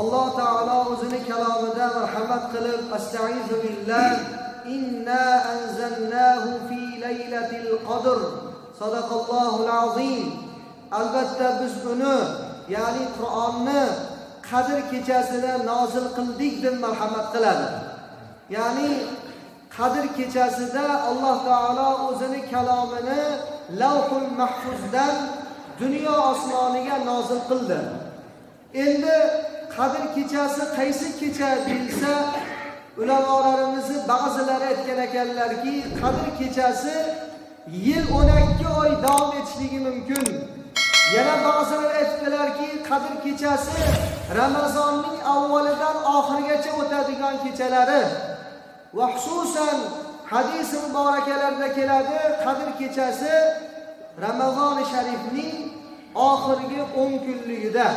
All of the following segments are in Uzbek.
alloh taolo o'zini kalomida marhamat qilib astaizu billah inna anzalnahu fi laylatil qadr. Sadaqallohul azim. Albatta biz uni ya'ni qur'onni qadr kechasida nozil qildik deb marhamat qiladi. Ya'ni qadr kechasida alloh taolo o'zini kalomini lavhul mahfuzdan dunyo osmoniga nozil qildi. Endi qadr kechasi qaysi kecha deyilsa ulamolarimizni ba'zilari aytgan ekanlarki qadr kechasi yil o'n ikki oy davom etishligi mumkin. Yana ba'zilar aytdilarki qadr kechasi ramazonning avvalidan oxirigacha o'tadigan kechalari. Va xususan hadis muborakalarda keladi qadr kechasi ramazoni sharifning oxirgi o'n kunligida.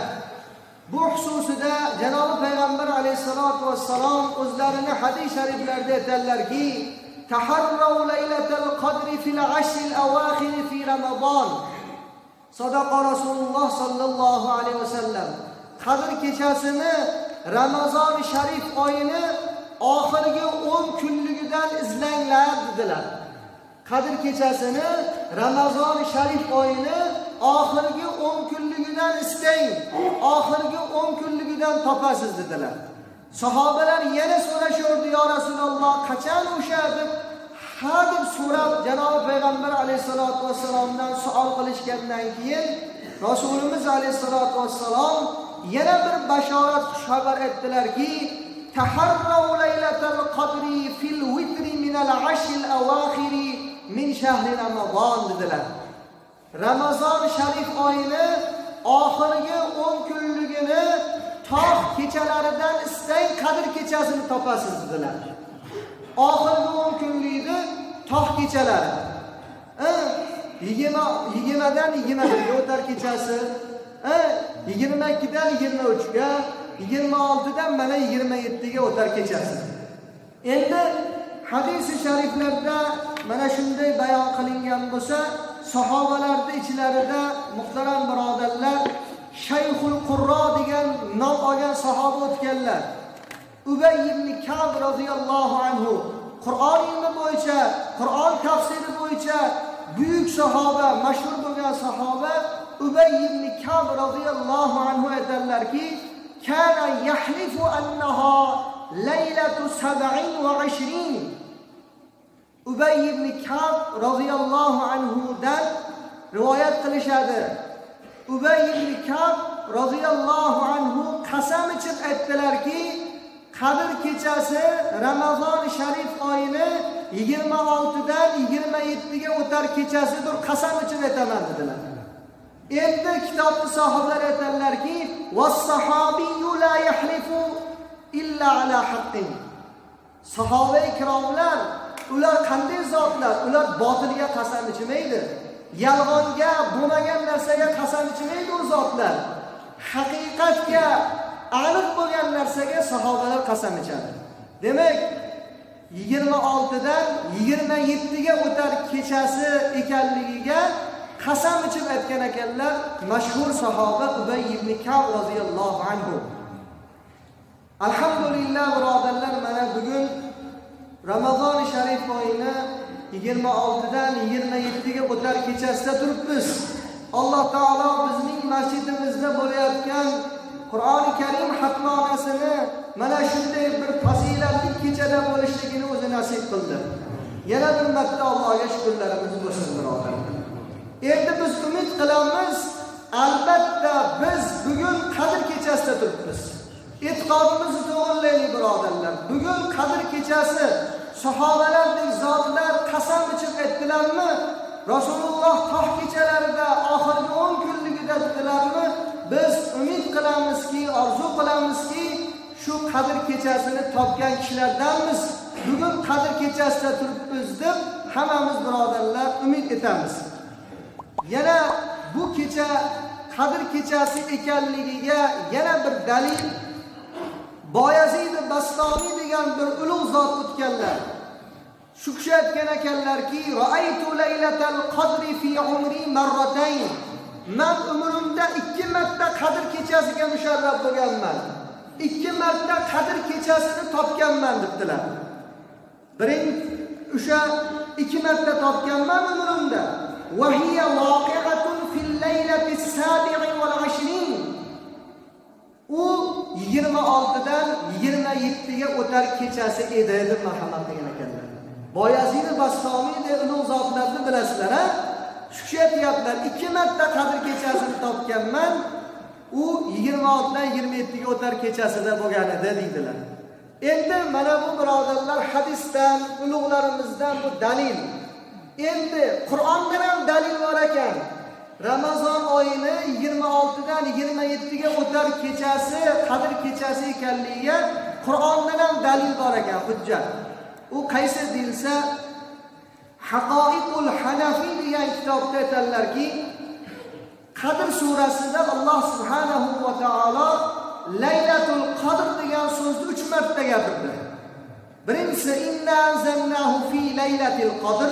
Bu xususida janobi payg'ambar alayhissalotu vassalom o'zlarini hadis shariflarida aytadilarki taharrau laylatal qadri fil ashril awakhir fi ramazon sadaqa rasululloh sollallohu alayhi vasallam. Qadr kechasini ramazon sharif oyini oxirgi o'n kunligidan izlanglar dedilar. Qadr kechasini ramazon sharif oyini oxirgi o'n kunligidan istang oxirgi o'n kunligidan topasiz dedilar sahobalar yana so'rashaverdi yo rasululloh qachon o'sha deb ha deb so'rab janobi payg'ambar alayhissalotu vassalomdan savol qilishgandan keyin rasulimiz alayhissalotu vassalom yana bir bashorat xushxabar aytdilarki تحروا ليلة القدر في الوتر من العشر الأواخر من شهر رمضان dedilar Ramazon sharif oyini oxirgi o'n kunligini tog' kechalaridan istang qadr kechasini topasiz dedilar. Oxirgi o'n kunlikni tog' kechalari. Yigirma yigirmadan yigirma birga o'tar kechasi. Yigirma ikkidan yigirma uchga yigirma oltidan mana yigirma yettiga o'tar kechasi. Endi hadisi shariflarda mana shunday bayon qilingan bo'lsa sahobalarni ichlarida muhtaram birodarlar shayxul qurro degan nom olgan sahoba o'tganlar. Ubay ibn kab roziyallohu anhu qur'on ilmi bo'yicha qur'on tafsiri bo'yicha buyuk sahoba mashhur bo'lgan sahoba ubay ibn kab roziyallohu anhu aytadilarki kana yahlifu annaha laylatu sab'in va 20 Ubay ibn Kab roziyallohu anhudan rivoyat qilishadi. Ubay ibn Kab roziyallohu anhu qasam ichib aytdilarki, Qadr kechasi Ramazon sharif oyini 26dan 27ga o'tar kechasidir, qasam ichib aytaman dedilar. Endi kitobni sohiblari aytadilarki, "Was-sahabiyyu la yahlifu illa ala haqqin." Sahoba ikromlar ular qanday zotlar? Ular botilga qasam ichmaydi. Yolg'onga, bo'lmagan narsaga qasam ichmaydi u zotlar. Haqiqatga, aniq bo'lgan narsaga sahobalar qasam ichadi. Demak, 26dan 27ga o'tar kechasi ekanligiga qasam ichib aytgan ekanlar mashhur sahoba Ubay ibn Ka'b roziyallohu anhu. Alhamdulillah birodarlar, mana bugun Ramazon sharif oyini 26dan 27ga o'tar kechasida turibmiz. Alloh taolo bizning masjidimizda bo'layotgan Qur'oni Karim xatmonasini mana shunday bir fazilatli kechada bo'lishligini o'zi nasib qildi. Yana bir marta Allohga shukrlarimiz bo'lsin birodarlar. Endi biz umid qilamiz, albatta biz bugun Qadr kechasida turibmiz. E'tiqodimizni to'g'irlaylik birodarlar. Bugun Qadr kechasi sahobalardek zotlar qasam ichib aytdilarmi? Rasululloh tog' kechalarida oxirgi 10 kunligida dedilarmi? Biz umid qilamizki, orzu qilamizki, shu Qadr kechasini topgan kishilardanmiz. Bugun Qadr kechasida turibmiz deb hammamiz birodarlar umid etamiz. Yana bu kecha Qadr kechasi ekanligiga yana bir dalil Boyazid Bastoniy degan bir ulug' zot o'tganlar. Shu kishi aytgan ekanlarki, "Ra'aytu qadri fi umri marratayn." Men umrimda ikki marta Qadr kechasiga musharraf bo'lganman. ikki marta qadr kechasini topganman debdilar birin o'sha ikki marta topganman umrimda u yigirma oltidan yigirma yettiga o'tar kechasi edi deb marhamat qilgan ekanlar. Boyazid bastomiy ulug' zotlarni bilasizlar a shu kishi aytyaptilar ikki marta qadr kechasini topganman u yigirma oltidan yigirma yettiga o'tar kechasida bo'lgan edi deydilar. Endi mana bu birodarlar hadisdan ulug'larimizdan bu dalil. Endi qur'ondan ham dalil bor ekan. Ramazon oyini yigirma oltidan yigirma yettiga o'tar kechasi qadr kechasi ekanligiga qur'ondan ham dalil bor ekan hujjat. U qaysi deyilsa haqoiqul hanafiy degan kitobda aytadilarki qadr surasida alloh subhanahu va taolo laylatul qadr degan so'zni uch marta gapirdi. Birinchisi inna anzalnahu fi laylatil qadr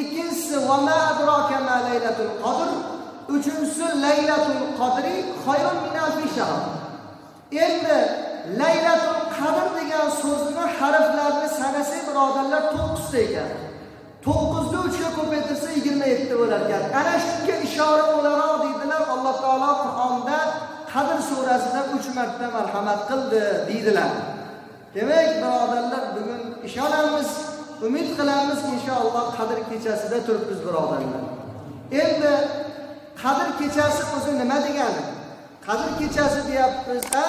ikkinchisi va ma adraka ma laylatul qadr uchinchisi laylatul qadri xayrun min alfi shahr endi laylatul qadr degan so'zni harflarini sanasak birodarlar to'qqizta ekan. To'qqizni uchga ko'paytirsa yigirma yetti bo'lar ekan. Ana shunga ishora o'laroq deydilar alloh taolo qur'onda qadr surasida uch marta marhamat qildi deydilar. Demak birodarlar bugun ishonamiz umid qilamiz inshaalloh qadr kechasida turibmiz birodarlar. Endi qadr kechasi o'zi nima degani qadr kechasi deyapmiz a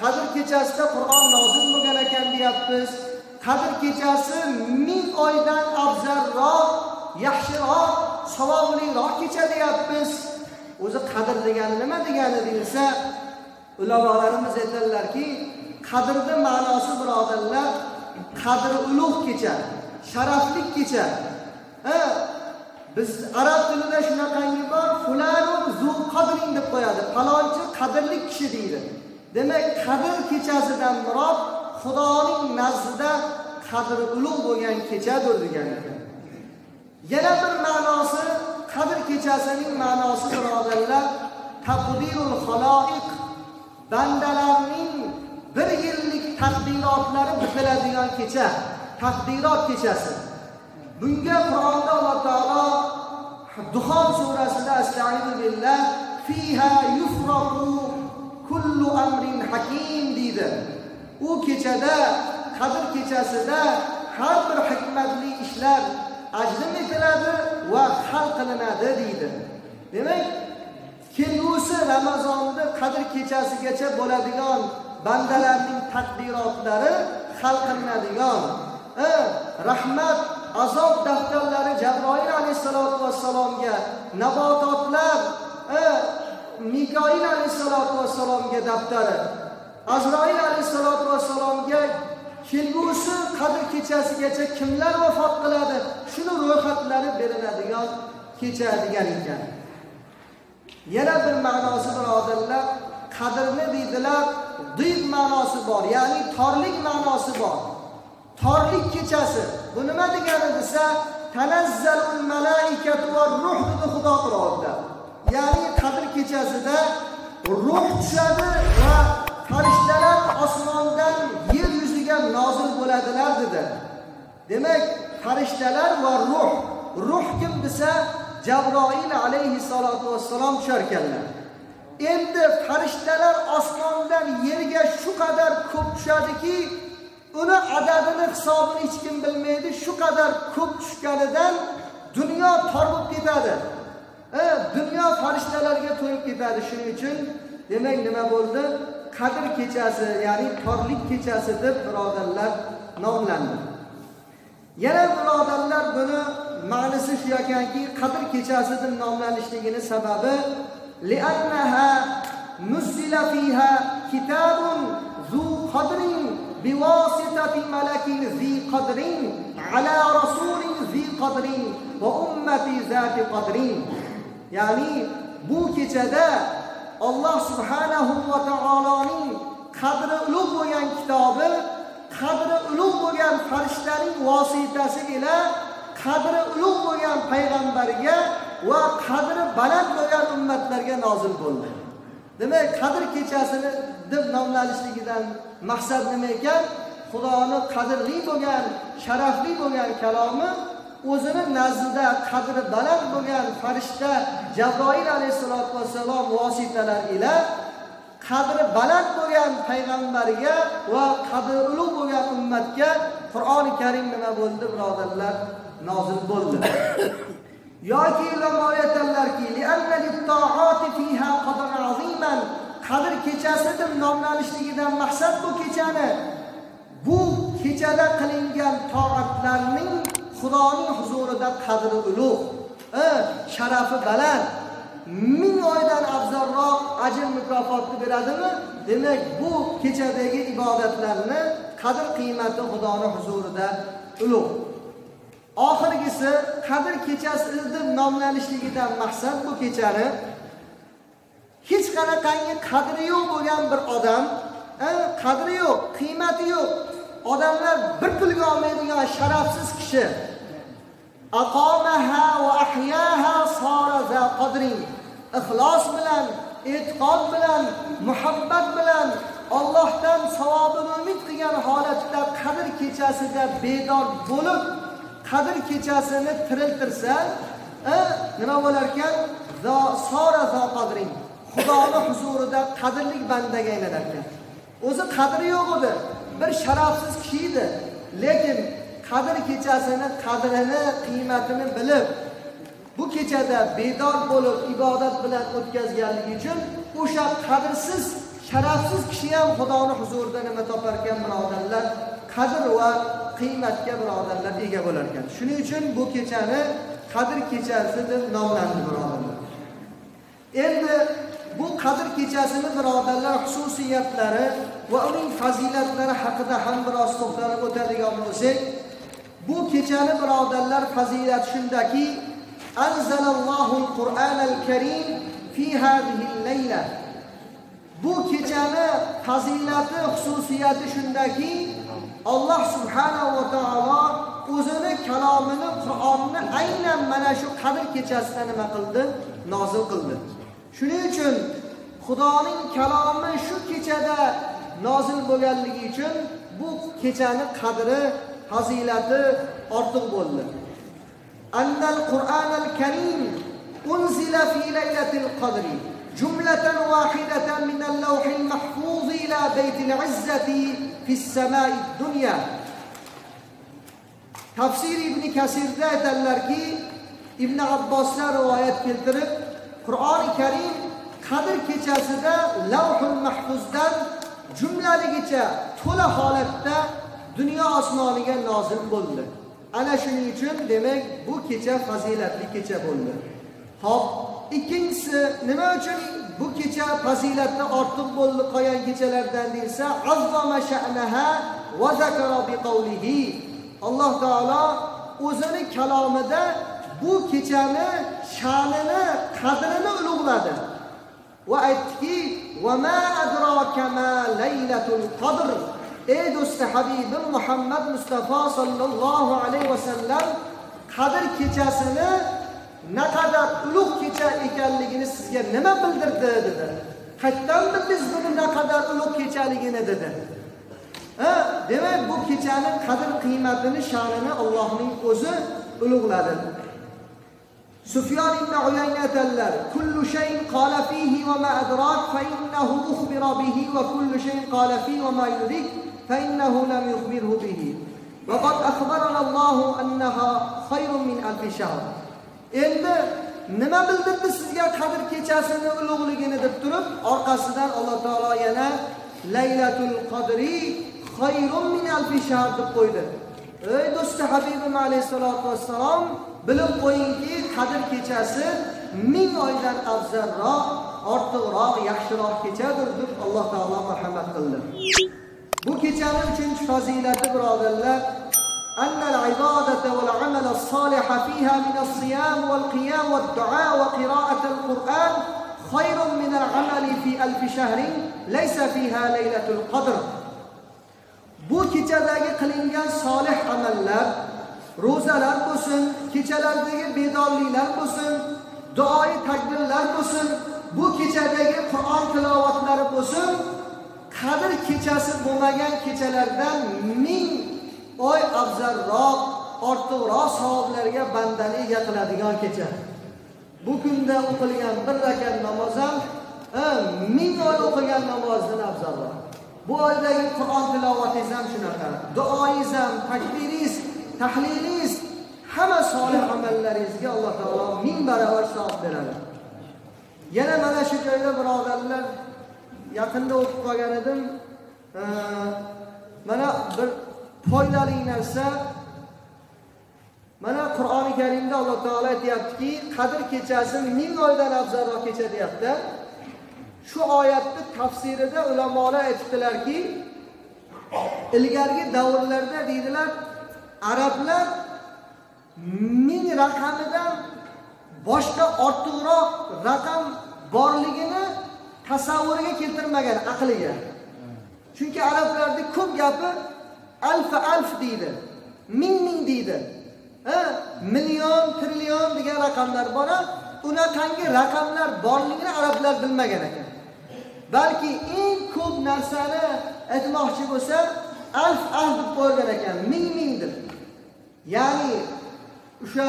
qadr kechasida qur'on nozil bo'lgan ekan deyapmiz. Qadr kechasi ming oydan afzalroq yaxshiroq savobliroq kecha deyapmiz. O'zi qadr degani nima degani deyilsa ulamolarimiz aytadilarki qadrni ma'nosi birodarlar qadri ulug' kecha sharafli kecha. Biz arab tilida shunaqangi bor fulanun zu qadring deb qo'yadi falonchi qadrli kishi deydi. Demak qadr kechasidan murod xudoning nazdida qadri ulug' bo'lgan kechadir degan ekan yana bir ma'nosi qadr kechasining ma'nosi birodarlar taqdirul xaloiq bandalarning bir yillik taqdirotlari bitiladigan kecha taqdirot kechasi. Bunga qur'onda alloh taolo duxon surasida astaizu billah fiha yufraqu kullu amrin hakim deydi u kechada qadr kechasida har bir hikmatli ishlar ajrim etiladi va hal qilinadi deydi demak kelgusi ramazonni qadr kechasigacha bo'ladigan bandalarning taqdirotlari hal qilinadigan rahmat azob daftarlari jabroil alayhissalotu vassalomga nabototlar mikoil alayhissalotu vassalomga daftari. Azroil alayhissalotu vassalomga kelgusi qadr kechasigacha kimlar vafot qiladi? Shuni ro'yxatlari beriladigan kecha degan ekan. Yana bir ma'nosi birodarlar qadrni deydilar diyd ma'nosi bor ya'ni torlik ma'nosi bor. Torlik kechasi bu nima degani desa tanazzalul malaikatu va ruh dedi xudo qur'onda. Ya'ni qadr kechasida ruh tushadi va farishtalar osmondan yer yuziga nozil bo'ladilar dedi. Demak farishtalar va ruh ruh kim desa jabroil alayhissalotu vassalom tushar ekanlar. Endi farishtalar osmondan yerga shu qadar ko'p tushadiki uni adadini hisobini hech kim bilmaydi shu qadar ko'p tushganidan dunyo tor bo'lib ketadi. E, dunyo farishtalarga to'yib ketadi shuning uchun. Demak nima bo'ldi? Qadr kechasi ya'ni torlik kechasi deb birodarlar nomlandi. Yana birodarlar buni ma'nisi shu ekanki qadr kechasi deb nomlanishligini sababi li'annaha nuzila fiha kitabun zu qadrin biwositati malakin zi qadrin ala rasulin zi qadrin va ummati zati qadrin. Ya'ni bu kechada Alloh subhanahu va taoloning qadri ulug' bo'lgan kitobi qadri ulug' bo'lgan farishtaning vositasi ila qadri ulug' bo'lgan payg'ambarga va qadri baland bo'lgan ummatlarga nozil bo'ldi. demak qadr kechasini deb nomlanishligidan maqsad nima ekan xudoni qadrli bo'lgan sharafli bo'lgan kalomi o'zini nazdida qadri baland bo'lgan farishta jabroil alayhissalotu vassalom vositalar ila qadri baland bo'lgan payg'ambarga va qadri ulug' bo'lgan ummatga qur'oni karim nima bo'ldi birodarlar? Nozil bo'ldi. Yoki ulamolar aytadilarki qadr kechasi deb nomlanishligidan maqsad bu kechani. Bu kechada qilingan toatlarning xudoning huzurida qadri ulug' e, sharafi baland. Ming oydan afzalroq ajr mukofotni beradimi? Demak bu kechadagi ibodatlarni qadr qiymati xudoni huzurida ulug' oxirgisi qadr kechasi deb nomlanishligidan maqsad bu kechani hech qanaqangi qadri yo'q bo'lgan bir odam e, qadri yo'q qiymati yo'q. Odamlar bir pulga olmaydigan sharafsiz kishi. Aqomaha va ahyaha sora za qadring ixlos bilan e'tiqod bilan muhabbat bilan Allohdan savobini umid qilgan holatda qadr kechasida bedor bo'lib qadr kechasini tiriltirsa nima bo'lar ekan sora za qadring xudoni huzurida qadrli bandaga aylanar ekan o'zi qadri yo'q edi. Bir sharafsiz kishi edi. Lekin qadr kechasini qadrini qiymatini bilib bu kechada bedor bo'lib ibodat bilan o'tkazganligi uchun o'sha qadrsiz sharafsiz kishi ham xudoni huzurida nima topar ekan birodarlar qadr va qiymatga birodarlar ega bo'lar ekan. Shuning uchun bu kechani qadr kechasi deb nomlandi birodarlar endi bu qadr kechasini birodarlar xususiyatlari va uning fazilatlari haqida ham biroz to'xtalib o'tadigan bo'lsak bu kechani birodarlar fazilati shundaki anzalallohul qur'anal karim fi hadhihi layla bu kechani fazilati xususiyati shundaki alloh subhanahu va taolo o'zini kalomini qur'onni aynan mana shu qadr kechasida nima qildi? Nozil qildi. Shuning uchun xudoning kalomi shu kechada nozil bo'lganligi uchun bu kechani qadri fazilati ortiq bo'ldi. Annal qur'anal karim unzila fi laylatil qadri jumlatan wahidatan min al-lawhil mahfuz ila baytil izzati fis samai dunya. Tafsir ibn kasirda aytadilarki ibn abboslar rivoyat keltirib qur'oni karim qadr kechasida lavhul mahfuzdan jumlaligicha to'la holatda dunyo osmoniga nozil bo'ldi. Ana shuning uchun demak bu kecha fazilatli kecha bo'ldi. Hop ikkinchisi nima uchun bu kecha fazilatli ortiq bo'ldi qolgan kechalardan deyilsa azzama alloh taolo o'zini kalomida bu kechani sha'nini qadrini ulug'ladi. Va aytdiki va ma qadr ey do'sti habibim muhammad mustafa sollallohu alayhi vasallam qadr kechasini naqadar ulug' kecha ekanligini sizga nima bildirdi dedi qayerdan bildingiz buni naqadar ulug' kechaligini dedi ha demak bu kechani qadr qiymatini sha'nini allohning o'zi ulug'ladi سفيان بن عيينة aytadilar كل شيء قال فيه وما أدراك فإنه أخبر به وكل شيء قال فيه وما يدرك فإنه لم يخبره به وقد أخبرنا الله أنها خير من ألف شهر endi nima bildirdi sizga qadr kechasini ulug'ligini deb turib orqasidan alloh taolo yana laylatul qadri xayrun min alfi shahr deb qo'ydi ey do'sti habibim alayhissalotu vassalom bilib qo'yingki qadr kechasi ming oydan afzalroq ortiqroq yaxshiroq kechadir deb alloh taolo marhamat qildi bu kechani uchinchi fazilati birodarlar أن العبادة والعمل الصالح فيها من الصيام والقيام والدعاء وقراءة القرآن خير من العمل في ألف شهر ليس فيها ليلة القدر bu kechadagi qilingan solih amallar ro'zalar bo'lsin kechalardagi bedorliklar bo'lsin duoyi takbirlar bo'lsin bu kechadagi qur'on tilovatlari bo'lsin qadr kechasi bo'lmagan kechalardan ming oy afzalroq ortiqroq savoblarga bandani ega qiladigan kecha. Bu kunda o'qilgan bir rakat namoz ham ming oy o'qigan namozdan afzalroq. Bu oydagi qur'on tilovatingiz ham shunaqa. Duoyingiz ham takbiringiz tahliliz hamma solih amallaringizga alloh taolo ming barobar savob beradi. Yana mana shu joyda birodarlar yaqinda o'qib qolgan edim. Mana bir foydali narsa. Mana qur'oni karimda alloh taolo aytyaptiki qadr kechasi ming oydan afzalroq kecha deyapti shu oyatni tafsirida ulamolar aytibdilarki ilgargi davrlarda deydilar arablar ming raqamidan boshqa ortiqroq raqam borligini tasavvuriga keltirmagan aqliga. Chunki arablarni ko'p gapi alfa alf deydi ming ming deydi. Million trillion degan raqamlar bor unaqangi raqamlar borligini arablar bilmagan ekan. Balki eng ko'p narsani aytmoqchi bo'lsa alf alf deb qo'ygan ekan ming ming deb ya'ni o'sha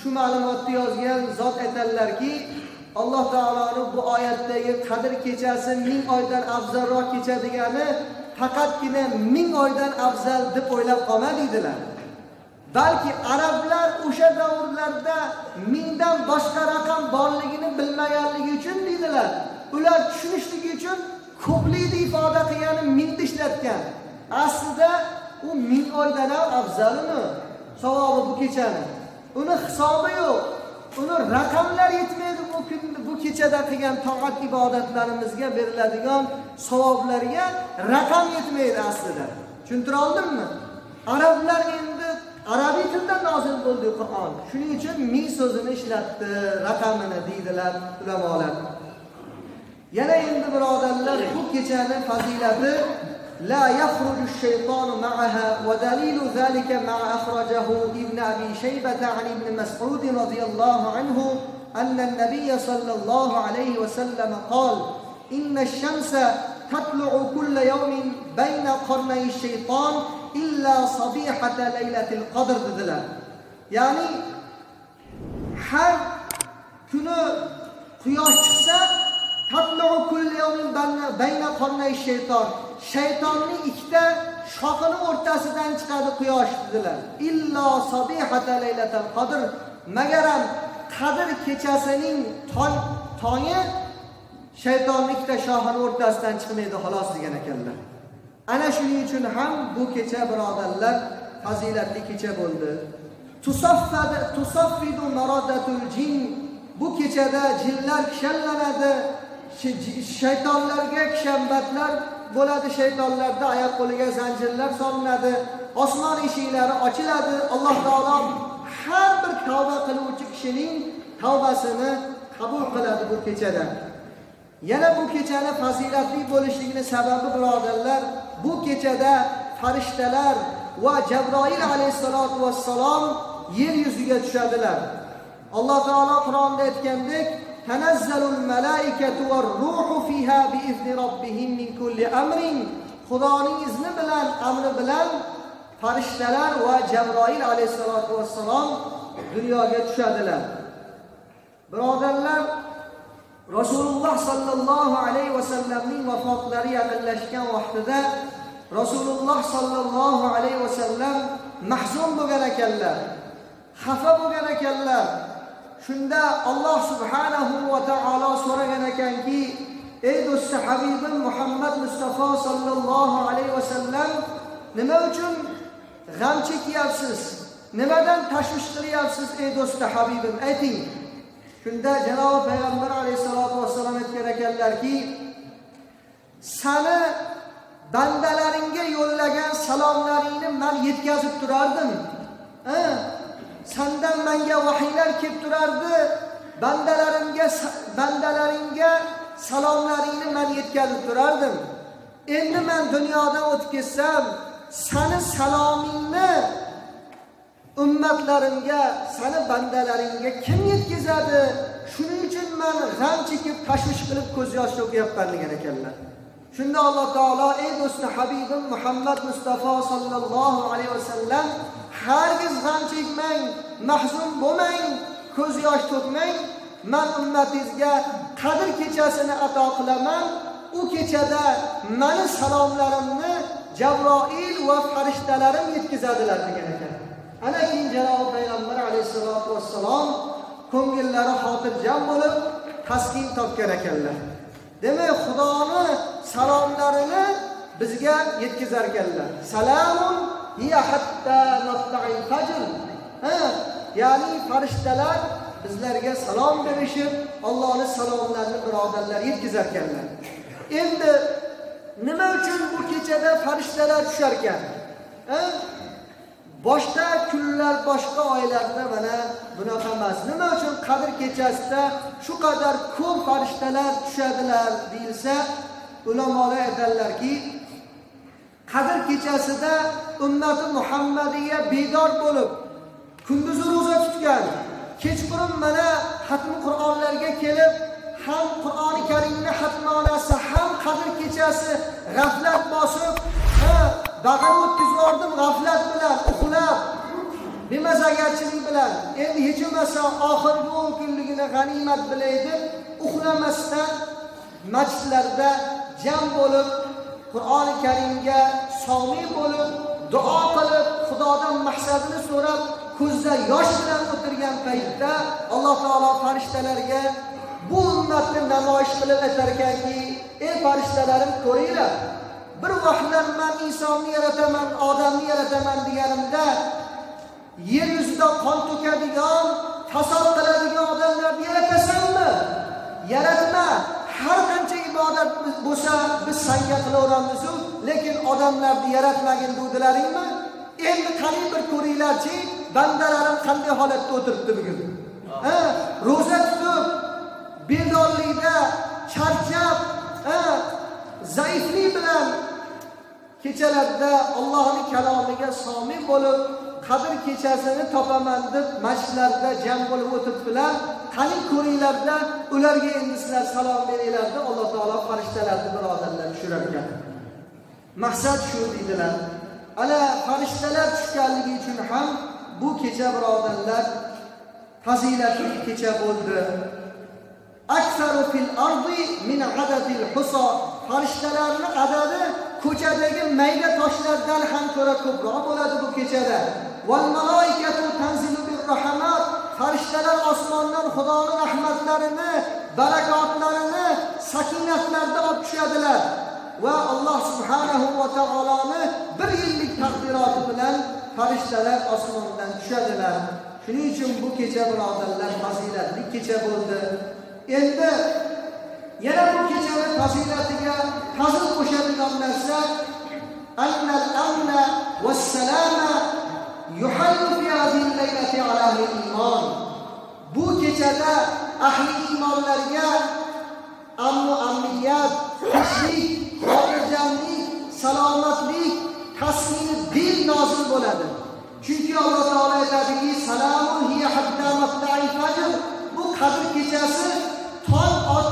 shu ma'lumotni yozgan zot aytadilarki alloh taoloni bu oyatdagi qadr kechasi ming oydan afzalroq kecha degani faqatgina ming oydan afzal deb o'ylab qolma deydilar. Balki arablar o'sha davrlarda mingdan boshqa raqam borligini bilmaganligi uchun deydilar. Ular tushunishligi uchun ko'plikni ifoda qilgani mingni ishlatgan. Aslida u ming oydan ham afzal savobi bu kechani uni hisobi yo'q. Uni raqamlar yetmaydi bu kun bu kechada qilgan toat ibodatlarimizga beriladigan savoblarga raqam yetmaydi aslida. Tushuntira oldimmi? Arablar endi arabiy tilda nozil bo'ldi qur'on. Shuning uchun ming so'zini ishlatdi raqamini deydilar ulamolar. Yana endi birodarlar bu kechani fazilati لا يخرج الشيطان معها ودليل ذلك ما أخرجه ابن أبي شيبة عن ابن مسعود رضي الله عنه أن النبي صلى الله عليه وسلم قال إن الشمس تطلع كل يوم بين قرني الشيطان إلا صبيحة ليلة القدر dedilar ya'ni har kuni quyosh chiqsa shayton. Shaytonning ikkita shoxini o'rtasidan chiqadi quyosh dedilar. Illo sabihata laylatal qadr. Magaram qadr kechasining tong tongi shaytonni ikkita shoxini o'rtasidan chiqmaydi xolos degan ekanlar. Ana shuning uchun ham bu kecha birodarlar fazilatli kecha bo'ldi. Tusaffidu maradatul jin. Bu kechada jinlar kishanlanadi. Shaytonlarga kishanbatlar bo'ladi shaytonlarda oyoq qo'liga zanjirlar solinadi osmon eshiklari ochiladi alloh taolo har bir tavba qiluvchi kishining tavbasini qabul qiladi bu kechada. Yana bu kechani fazilatli bo'lishligini sababi birodarlar bu kechada farishtalar va jabroil alayhissalotu vassalom yer yuziga tushadilar. Alloh taolo qur'onda aytgandek tanazzalul malaikatu va ruhu fiha bi izni robbihim min kulli amrin xudoning izni bilan amri bilan farishtalar va Jabroil alayhissalotu vassalom dunyoga tushadilar birodarlar rasululloh sollallohu alayhi vasallamning vafotlari yaqinlashgan vaqtida rasululloh sollallohu alayhi vasallam mahzun bo'lgan ekanlar xafa bo'lgan ekanlar shunda alloh subhanahu va taolo so'ragan ekanki ey do'sti habibim muhammad mustafa sollallohu alayhi vasallam nima uchun g'am chekyapsiz? Nimadan tashvish qilyapsiz ey do'sti habibim? Ayting. Shunda janobi payg'ambar alayhissalotu vassalom aytgan ekanlarki sani bandalaringga yo'llagan salomlaringni man yetkazib turardim. Sandan menga vahiylar kelib turardi. Bandalarimga bandalaringga salomlaringni men yetkazib turardim. Endi men dunyodan o'tib ketsam sani salomingni ummatlarimga sani bandalaringga kim yetkazadi? Shuning uchun man g'am chekib tashvish qilib ko'z yosh to'kyapman degan ekanlar. Shunda alloh taolo ey do'sti habibim muhammad mustafa sollallohu alayhi vasallam hargiz g'am chekmang mahzun bo'lmang ko'z yosh to'kmang man ummatingizga qadr kechasini ato qilaman. U kechada mani salomlarimni jabroil va farishtalarim yetkazadilar degan ekan. Ana keyin janobi payg'ambar alayhissalotu vassalom ko'ngillari xotirjam bo'lib taskin topgan ekanlar. Demak xudoni salomlarini bizga yetkazar ekanlar. Salamun hiya hatta fajr. Ya'ni farishtalar bizlarga salom berishib Allohning salomlarini birodarlar yetkazar ekanlar endi nima uchun bu kechada farishtalar tushar ekan boshqa kunlar boshqa oylarda mana bunaqa emas. Nima uchun qadr kechasida shu qadar ko'p farishtalar tushadilar deyilsa ulamolar aytadilarki qadr kechasida ummati muhammadiya bedor bo'lib kunduzi ro'za tutgan kechqurun mana hatmi qur'onlarga kelib ham qur'oni karimni xatmonasi ham qadr kechasi g'aflat bosib ha o'tkazib yubordim g'aflat bilan uxlab bemazagarchilik bilan endi hech bo'lmasa oxirgi o'n kunligini g'animat bilay deb uxlamasdan masjidlarda jam bo'lib qur'oni karimga somiy bo'lib duo qilib xudodan maqsadini so'rab ko'zda yosh bilan o'tirgan paytda alloh taolo farishtalarga bu ummatni namoyish qilib aytar ekanki ey farishtalarim ko'ringlar bir vaqtlar man insonni yarataman odamni yarataman deganimda yer yuzida qon to'kadigan fasod qiladigan odamlarni yaratasanmi? Yaratma. Har qancha ibodat bo'lsa biz sanga qilaveramizu lekin odamlarni yaratmagin degdilaringmi endi qarang bir ko'ringlarchi bandalarim qanday holatda o'tiribdi bugun? Ro'za tutib bedorlikda charchab zaiflik bilan kechalarda Allohning kalomiga somin bo'lib qadr kechasini topaman deb masjidlarda jam bo'lib o'tiribdilar. Qani ko'ringlarda ularga endi sizlar salom beringlar deb alloh taolo farishtalarni birodarlar tushirar ekan maqsad shu deydilar. Ana farishtalar tushganligi uchun ham bu kecha birodarlar fazilatli kecha bo'ldi. Aksaru fil ardi min adadil huso farishtalarni adadi ko'chadagi mayda toshlardan ham ko'ra ko'proq bo'ladi bu kechada. Val malaikatu tanzilu bir farishtalar osmondan xudoning rahmatlarini barakotlarini sakinatlarda olib tushadilar. Va alloh subhanahu va taoloni bir yillik taqdiroti bilan farishtalar osmondan tushadilar. Shuning uchun bu kecha birodarlar fazilatli kecha bo'ldi. Endi yana bu kechani fazilatiga hazil qo'shadigan narsa annal amna vassalama yuhallu fi hadhihi laylati ala ahli iymon bu kechada ahli iymonlarga amnu amniyat tinchlik xotirjamlik salomatlik tasmini dil nozil bo'ladi. Chunki alloh taolo aytadiki salamun hiya hatta matla'il fajr. Bu qadr kechasi tong ot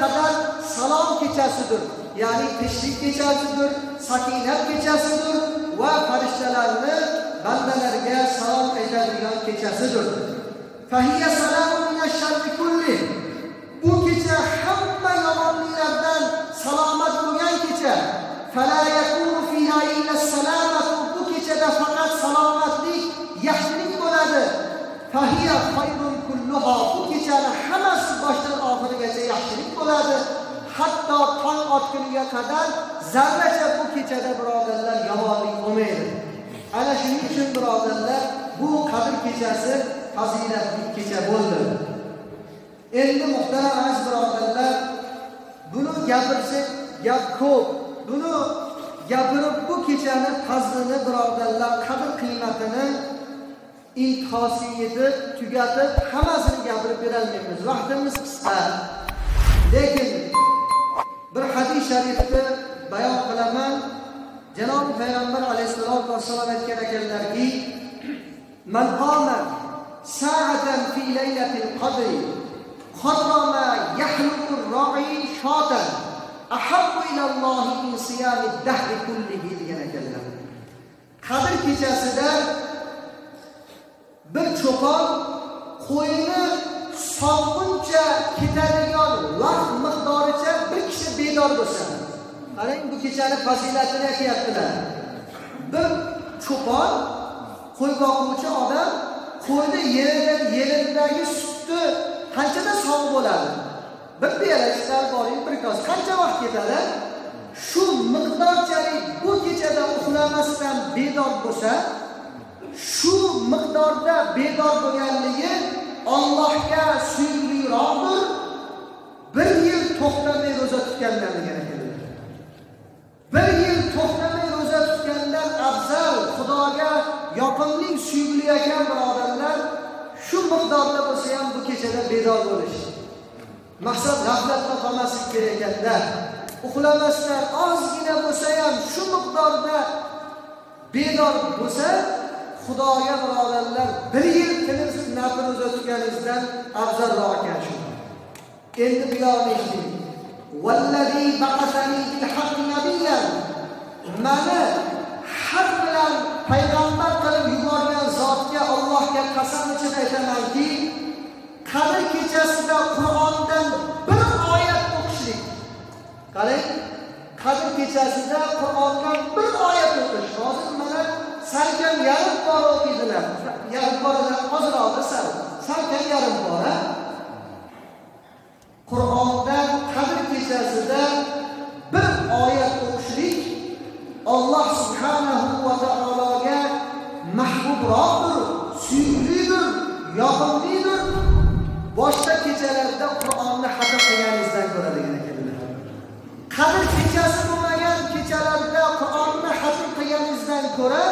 qadar salom kechasidir. Ya'ni tinchlik kechasidir sakinat kechasidir va farishtalarni bandalarga salom aytadigan kechasidir. Fahiya salamun minasharri kulli. Bu kecha hamma yomonliklardan salomat bo'lgan kecha. Fala yakunu fiha illa salamatu. Bu kechada faqat salomatlik yaxshilik bo'ladi. Fahiya khayrun kulluha. Bu kechani hammasi boshdan oxirigacha yaxshilik bo'ladi. Hatto tong otguniga qadar zarracha bu kechada birodarlar yomonlik bo'lmaydi. Ana shuning uchun birodarlar bu qadr kechasi fazilatli kecha bo'ldi. Endi muhtaram aziz birodarlar buni gapirsak gap ko'p. Buni gapirib bu kechani fazlini birodarlar qadr qiymatini intihosiyni tugatib hammasini gapirib berolmaymiz. Vaqtimiz qisqa. Lekin bir hadis sharifni bayon qilaman. janob payg'ambar alayhissalotu vassalom aytgan ekanlarki man qoma sa'atan fi laylatil qadri qarrama yahluqu ra'i shotan ahabbu ila Allohi min siyami dahri kullihi degan ekanlar. Qadr kechasida bir cho'pon qo'yni sog'uncha ketadigan vaqt miqdoricha bir kishi bedor bo'lsa qarang bu kechani fazilatini aytyaptilar. Bir cho'pon qo'y boquvchi odam qo'yni yelindagi sutni qanchada sog' bo'ladi? Bir piyola ichsam boring bir kos qancha vaqt ketadi? Shu miqdorchalik bu kechada uxlamasdan bedor bo'lsa shu miqdorda bedor bo'lganligi Allohga suyukliroqdir bir yil to'xtamay ro'za tutgandan degan bir yil to'xtamay ro'za tutgandan afzal xudoga yoqimli suyukli ekan birodarlar shu miqdorda bo'lsa ham bu kechada bedor bo'lish. Maqsad g'aflatda qolmaslik kerak ekanda. Uxlamasdan ozgina bo'lsa ham shu miqdorda bedor bo'lsa xudoga birodarlar bir yil tinimsiz nafl ro'za tutganingizdan afzalroq ekan shu endi bu yog'ini eshiting. Vallazi ba'athani bil haqqi nabiyyan mani haq bilan payg'ambar qilib yuborgan zotga allohga qasam ichib aytamanki qadr kechasida qur'ondan bir oyat o'qishlik qarang qadr kechasida qur'ondan bir oyat o'qish hozir mana salkam yarim pora o'qiydilar yarim poradan ozroqda sal salkam yarim pora Qur'on qadr kechasida bir oyat o'qishlik alloh subhanahu va taologa mahbubroqdir suyuklidir yoqimlidir. Boshqa kechalarda qur'onni xatm qilganingizdan ko'ra degan ekanlar. Qadr kechasi bo'lmagan kechalarda qur'onni xatm qilganingizdan ko'ra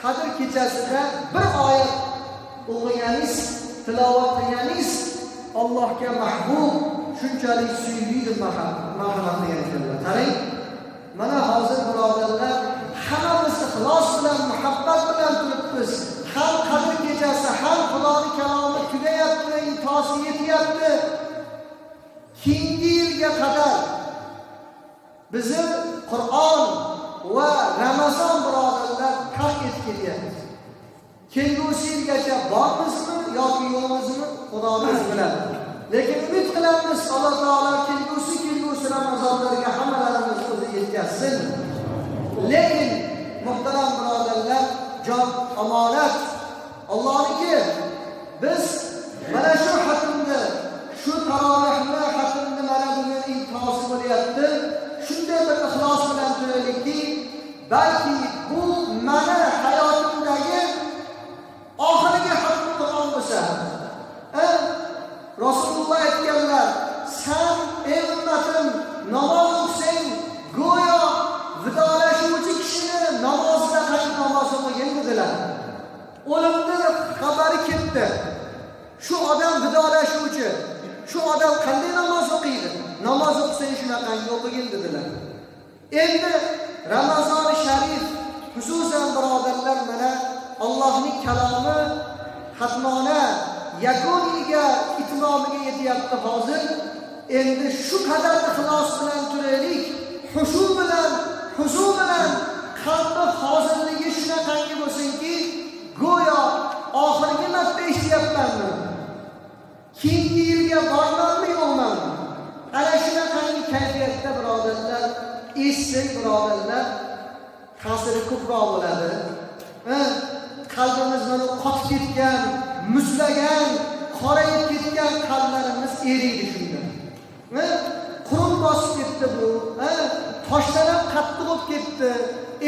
qadr kechasida bir oyat o'qiganingiz tilovat qilganingiz allohga mahbub shunchalik suyuklidir marhamat degan ekanlar. Qarang mana hozir birodarlar hammamiz ixlos bilan muhabbat bilan turibmiz. Ham qadr kechasi ham xudoni kalomi tugayapti intosi yetyapti. Keyingi yilga qadar bizni qur'on va ramazon birodarlar tark etib kelyapti. Kelgusi yilgacha bormizmi yoki yo'qmizmi xudomiz biladi. Lekin umid qilamiz alloh taolo kelgusi kelgusi ramazonlarga hammalarimizni o'zi yetkazsin. Lekin muhtaram birodarlar jon omonat. Allohniki biz mana shu xatmni shu tarovehni xatmni mana bugun intihosi bo'lyapti. Shunday bir ixlos bilan turaylikki balki bu mana hayotimdagi oxirgi xatmi qur'on bo'lsa rasululloh aytganlar san ey ummatim namoz o'qisang go'yo vidolashuvchi kishini namozida qancha namoz o'qigan dedilar o'limni xabari ketdi shu odam vidolashuvchi shu odam qanday namoz o'qiydi namoz o'qisang shunaqangi o'qigin dedilar. Endi ramazoni sharif xususan birodarlar mana allohning kalomi xatmona yakuniga itmomiga yetyapti hozir. Endi shu qadar ixlos bilan turaylik hushu bilan huzu bilan qalbi hozirligi shunaqangi bo'lsinki go'yo oxirgi marta eshityapmanmi? Keyingi yilga bormanmi yo'qmanmi ana shunaqangi kayfiyatda birodarlar? Eshitsak birodarlar ta'siri ko'proq bo'ladi. Qalbimiz mana qotib ketgan muzlagan qorayib ketgan qalblarimiz eriydi shunda. Qurum bosib ketdi bu toshlar ham qattiq bo'lib ketdi.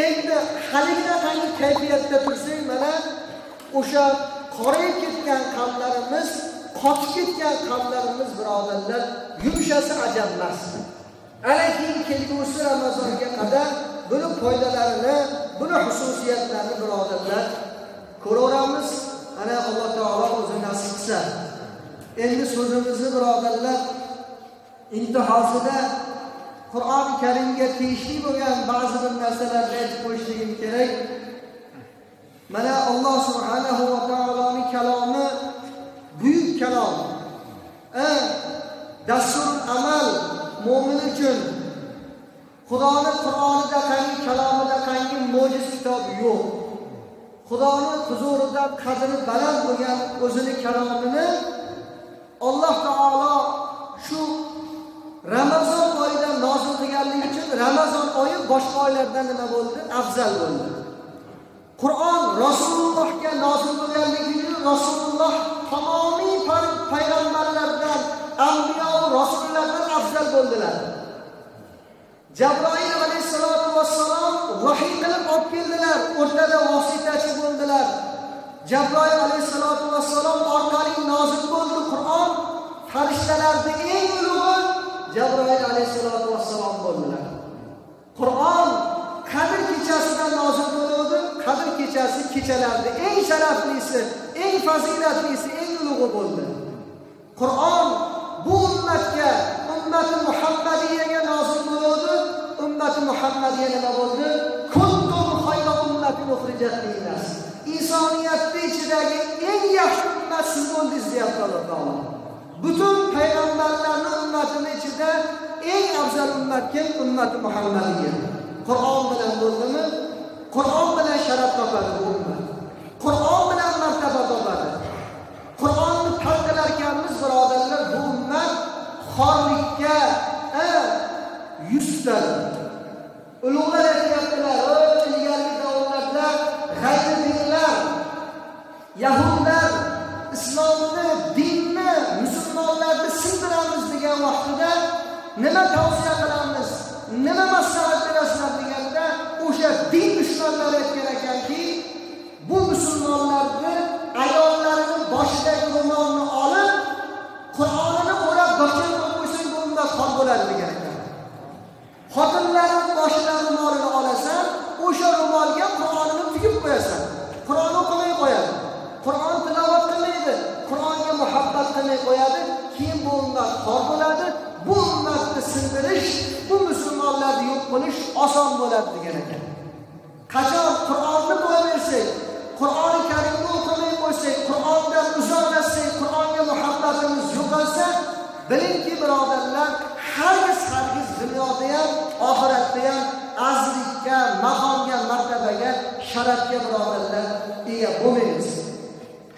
Endi haligina kayfiyatda tursak mana o'sha qorayib ketgan qalblarimiz qotib ketgan qalblarimiz birodarlar yumshasa ajabmas ana keyin kelgusi ramazonga qadar buni foydalarini buni xususiyatlarini birodarlar ko'raveramiz. Ana alloh taolo o'zi nasib qilsa. Endi so'zimizni birodarlar intihosida qur'oni karimga tegishli bo'lgan ba'zi bir narsalarni aytib qo'yishligim kerak. Mana alloh subhanahu va taoloning kalomi buyuk kalom dastur amal mo'min uchun xudoni qur'onida qangi kalomida qangi mo'jiz kitob yo'q. Xudoni huzurida qadri baland bo'lgan o'zini kalomini alloh taolo shu ramazon oyida nozil qilganligi uchun ramazon oyi boshqa oylardan nima bo'ldi? Afzal bo'ldi. Qur'on rasulullohga nozil bo'lganligi uchun rasululloh tamomiy payg'ambarlardan ambiyo rasullardan afzal bo'ldilar. Jabroil alayhissalotu vassalom vahiy qilib olib keldilar o'rtada vositachi bo'ldilar. Jabroil alayhissalotu vassalom orqali nozil bo'ldi qur'on. Farishtalarni eng ulug'i jabroil alayhissalotu vassalom bo'ldilar. Qur'on qadr kechasida nozil bo'luvdi. Qadr kechasi kechalarni eng sharaflisi eng fazilatlisi eng ulug'i bo'ldi. Qur'on bu ummatga ummati muhammadiyaga nozil bo'luvdi ummati muhammadiya nima bo'ldi. Kuntum xayra ummatin ukhrijat linnas insoniyatni ichidagi eng yaxshi ummat siz bo'ldingiz deyapti alloh taolo. Butun payg'ambarlarni ummatini ichida eng afzal ummat kim? Ummati muhammadiya. Qur'on bilan bo'ldimi? Qur'on bilan sharaf topadi bu ummat. Qur'on bilan martaba topadi. Qur'onni tarqilar ekanmiz birodarlar bu ummat xorlikka yuz ulug'lar aytyaptilar ilgarigi davrlarda g'ayridinlar yahudlar islomni dinni musulmonlarni sindiramiz degan vaqtida nima tavsiya qilamiz nima maslahat berasizlar deganda o'sha din dushmanlari aytgan ekanki bu musulmonlarni ayollarini boshidagi ro'molni olib qur'onini o'rab boshiga qo'yib qo'ysang bu ummat xor bo'ladi degan ekan. Xotinlarni boshidan ro'molini olasan o'sha ro'molga qur'onini tugib qo'yasan. Qur'on o'qimay qo'yadi. Qur'on tilovat qilmaydi qur'onga muhabbat qilmay qo'yadi. Keyin bu ummat xor bo'ladi bu ummatni sindirish bu musulmonlarni yo'q qilish oson bo'ladi degan ekan. Qachon qur'onni qo'yaversak qur'oni karimni o'qib qo'ysak qur'ondan uzoqlashsak qur'onga muhabbatimiz yo'qolsa bilingki birodarlar hargiz hargiz dunyoda ham oxiratda ham azizlikka maqomga martabaga sharafga birodarlar ega bo'lmaymiz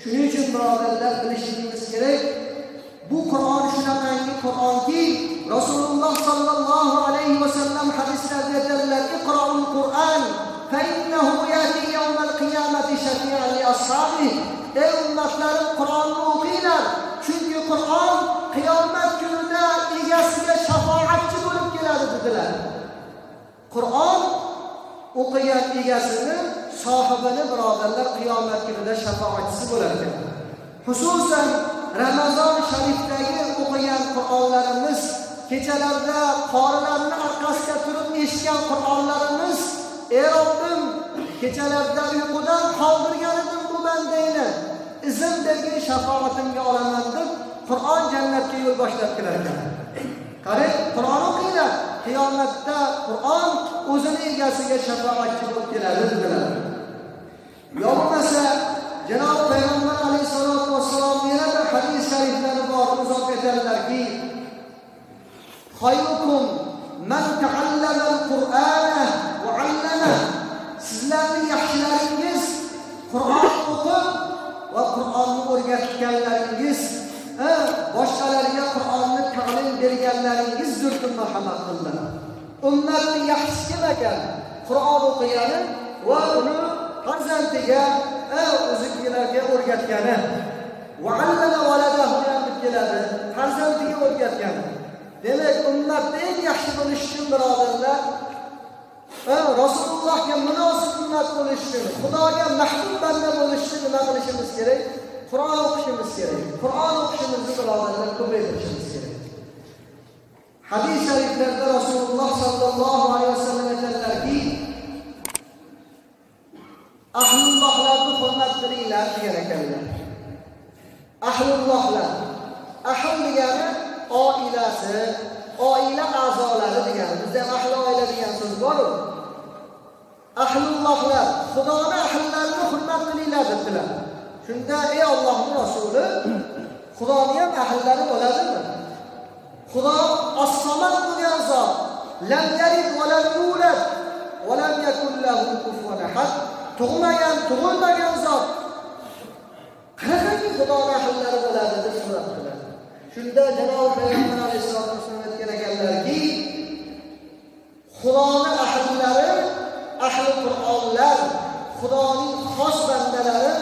shuning uchun birodarlar bilishligimiz kerak bu qur'on shunaqangi qur'onki rasululloh sollallohu alayhi vasallam hadislarda aytadilar iqroul qur'an فإنه يأتي يوم القيامة شفيعا لأصحابه ey ummatlarim qur'onni o'qinglar. Chunki qur'on qiyomat kunida egasiga shafoatchi bo'lib keladi dedilar. Qur'on o'qigan egasini sohibini birodarlar qiyomat kunida shafoatchisi bo'ladi xususan ramazon sharifdagi o'qigan qur'onlarimiz kechalarda qorilarni orqasiga turib eshitgan qur'onlarimiz ey robbim kechalarda uyqudan qoldirgan edim bandangni izn bergin shafoatimga olaman deb qur'on jannatga yo'l boshlab kelar ekan qarang qur'on o'qinglar qiyomatda qur'on o'zini egasiga shafoatchi bo'lib keladi dedilar yo bo'lmasa janobi payg'ambar alayhissalotu vassalom yana bir hadis shariflari bor uzoq aytadilarki خيركم من تعلم القرآن وعلمه sizlarni yaxshilaringiz qur'on o'qib va qur'onni o'rgatganlaringiz boshqalarga qur'onni ta'lim berganlaringiz deb marhamat qildi. ummatni yaxshi kim ekan qur'on o'qigani va uni farzandiga o'zigilarga o'rgatgani deb keladi farzandiga o'rgatgani demak ummatni eng yaxshi bo'lish uchun birodarlar rasulullohga munosib ummat bo'lish uchun xudoga mahbub banda bo'lish uchun nima qilishimiz kerak? Qur'on o'qishimiz kerak. Qur'on o'qishimizni birodarlar ko'paytirishimiz kerak. Hadis shariflarda rasululloh sollallohu alayhi vasallam aytadilarki ahlullohlarni hurmat qilinglar degan ekanlar. Ahlullohlar. Ahl degani oilasi. Oila a'zolari degani bizda ham ahli oila degan so'z boru ahlullohlar xudoni ahllarini hurmat qilinglar debdilar. Shunda ey ollohni rasuli xudoni ham ahllari bo'ladimi? Xudo as-samad bo'lgan zot lam yalid va lam yulad va lam yakul lahu kufuwan ahad tug'magan tug'ilmagan zot. Qanaqangi xudoni ahllari bo'ladi deb so'rabdilar. Shunda janob payg'ambar alayhissalom aytgan ekanlarki xudoni ahllari ahli qur'onlar xudoning xos bandalari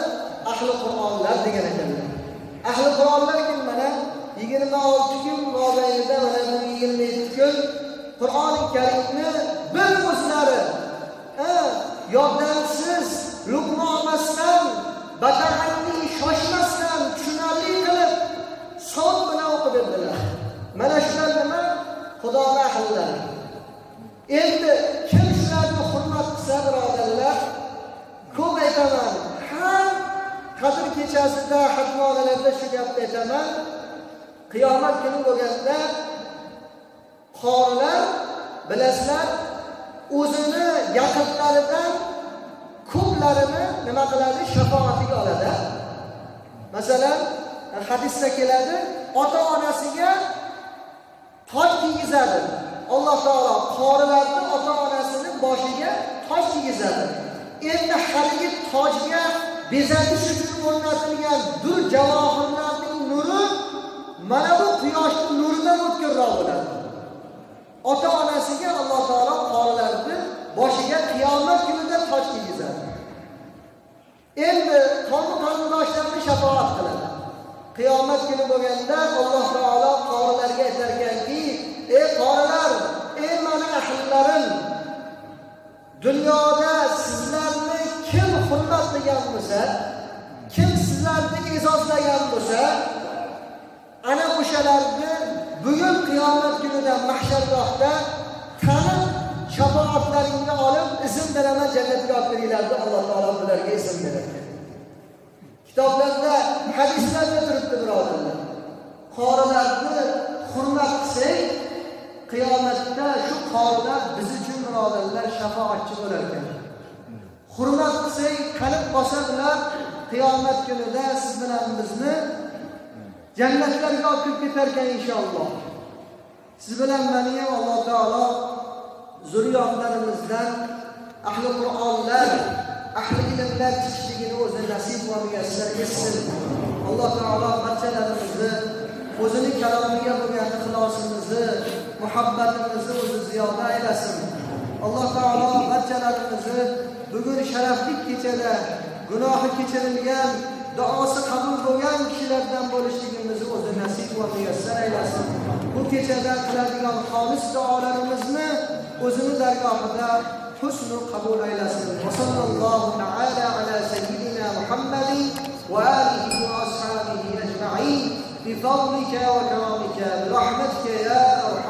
ahli qur'onlar degan ekanlar. Ahli qur'onlar kim mana? Yigirma olti kun mobaynida mana bu yigirma yetti kun qur'oni karimni bir o'zlari yordamsiz luqma olmasdan batarangni shoshmasdan tushunib soat bilan o'qib berdilar. Mana shular nima? Xudoni ahllari endi kim shularni hurmat qilsa birodarlar ko'p aytaman. Har qadr kechasida xatmonalarda shu gapni aytaman. Qiyomat kuni bo'lganda qorilar bilasizlar o'zini yaqinlaridan ko'plarini nima qiladi? Shafoatiga oladi. Masalan hadisda keladi ota onasiga toj kiygizadi. Alloh taolo qorilarni ota onasini boshiga toj kiygizadi. Endi haligi tojga bezatish uchun o'rnatilgan dur javohirlarning nuri mana bu quyoshni nuridan o'tkirroq bo'ladi. Ota onasiga alloh taolo qorilarni boshiga qiyomat kunida toj kiygizadi. Endi qavmi qarindoshlarni shafoat qiladi. Qiyomat kuni bo'lganda alloh taolo qorilarga aytar ekanki ey qorilar ey mani ahllarim dunyoda sizlarni kim hurmat qilgan bo'lsa kim sizlarni e'zozlagan bo'lsa ana o'shalarni bugun qiyomat kunida mahshargohda tanib shafoatlaringni olib izn beraman jannatga olib kiringlar deb alloh taolo bularga izn beradi. Kitoblarda hadislarda turibdi birodarlar. Qorilarni hurmat qilsak qiyomatda shu qorilar biz uchun birodarlar shafoatchi bo'lar ekan. Hurmat qilsak qalb qolsa ular qiyomat kunida siz bilan bizni jannatlarga olib kirib ketar ekan inshaalloh. Siz bilan mani ham alloh taolo zurriyotlarimizdan ahli qur'onlar ahli ilmlar chiqishligini o'zi nasib va muyassar etsin alloh taolo barchalarimizni o'zini kalomiga bo'lgan ixlosimizni muhabbatimizni o'zi ziyoda aylasin. Alloh taolo barchalarimizni bugun sharafli kechada gunohi kechirilgan duosi qabul bo'lgan kishilardan bo'lishligimizni o'zi nasib va muyassar aylasin. Bu kechada qiladigan xolis duolarimizni o'zini dargohida حسن القبول إلى سنة وصلى الله تعالى على سيدنا محمد وآله وأصحابه أجمعين بفضلك وكرمك برحمتك يا أرحم